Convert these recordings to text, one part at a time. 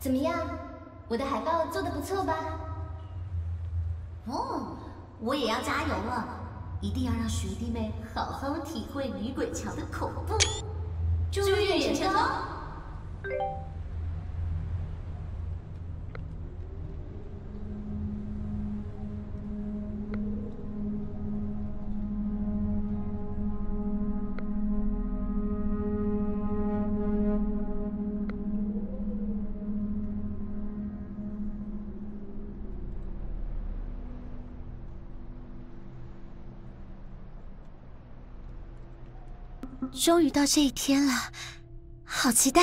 怎么样，我的海报做的不错吧？哦，我也要加油了，一定要让学弟妹好好体会女鬼桥的恐怖。祝愿成功！终于到这一天了，好期待！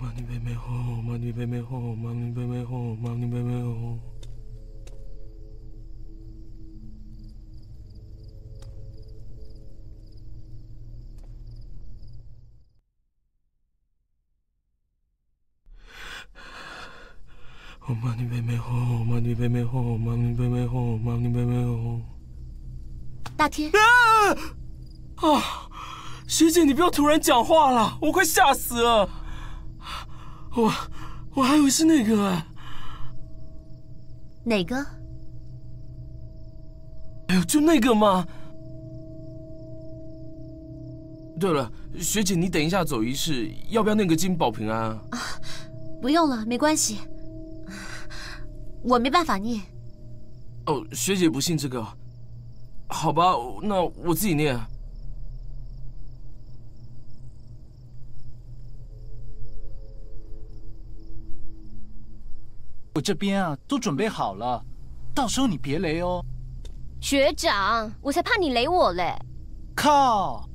妈，你别没哄，妈你别没哄，妈你别没哄，妈你别没哄。妈，你别没哄，妈你别没哄，妈你别没哄，妈你别没哄。大天啊！学姐，你不要突然讲话了，我快吓死了。我我还以为是那个啊，哪个？哎呦，就那个嘛。对了，学姐，你等一下走仪式，要不要念个金宝平安啊？不用了，没关系。我没办法念。哦，学姐不信这个，好吧，那我自己念。我这边啊都准备好了，到时候你别雷哦。学长，我才怕你雷我嘞！靠！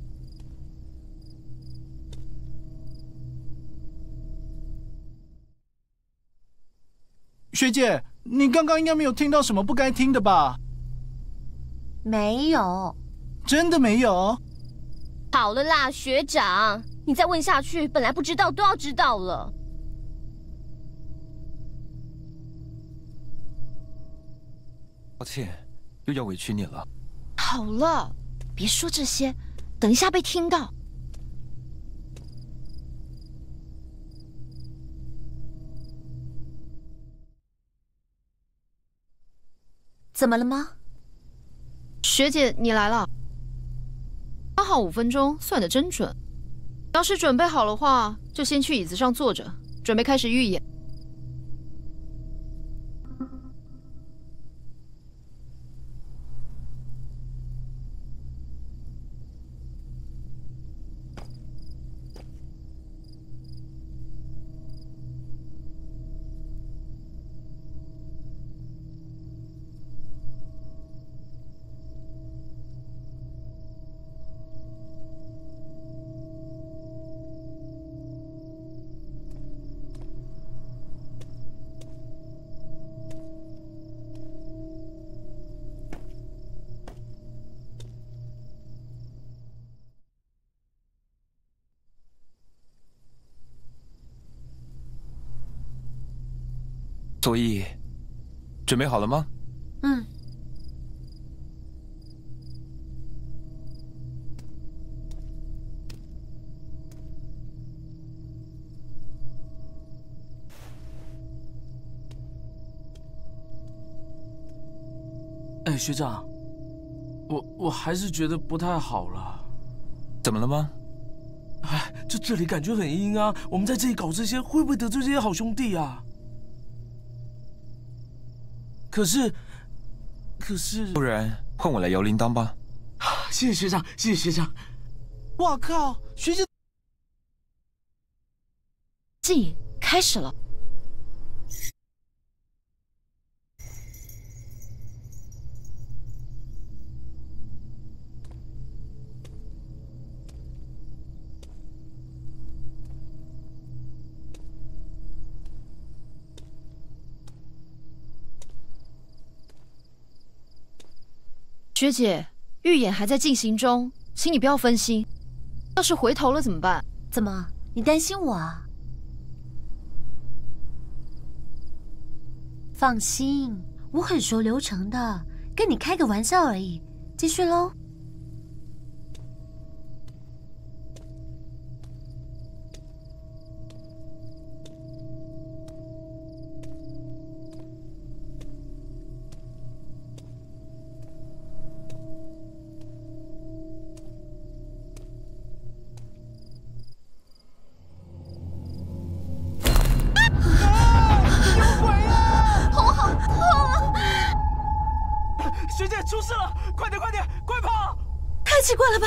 学姐，你刚刚应该没有听到什么不该听的吧？没有，真的没有？好了啦，学长，你再问下去，本来不知道都要知道了。抱歉，又要委屈你了。好了，别说这些，等一下被听到。怎么了吗？学姐，你来了。刚好五分钟，算的真准。要是准备好的话，就先去椅子上坐着，准备开始预演。所以，准备好了吗？嗯。哎，学长，我我还是觉得不太好了。怎么了吗？哎，这这里感觉很阴啊！我们在这里搞这些，会不会得罪这些好兄弟啊？可是，可是，不然换我来摇铃铛吧。谢谢学长，谢谢学长。我靠，学姐，戏开始了。学姐，预演还在进行中，请你不要分心。要是回头了怎么办？怎么，你担心我啊？放心，我很熟流程的，跟你开个玩笑而已。继续喽。出事了！快点，快点，快跑！太奇怪了吧！